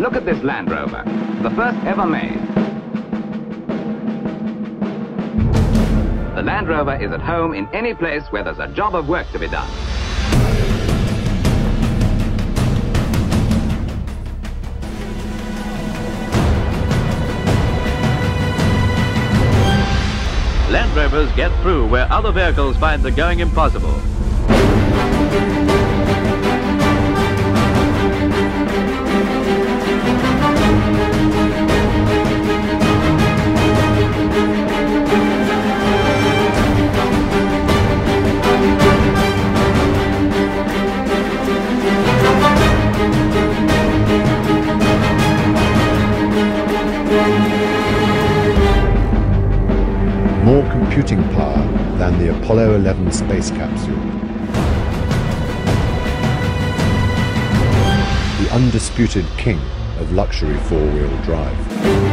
Look at this Land Rover, the first ever made. The Land Rover is at home in any place where there's a job of work to be done. Land Rovers get through where other vehicles find the going impossible. Computing power than the Apollo 11 space capsule. The undisputed king of luxury four-wheel drive.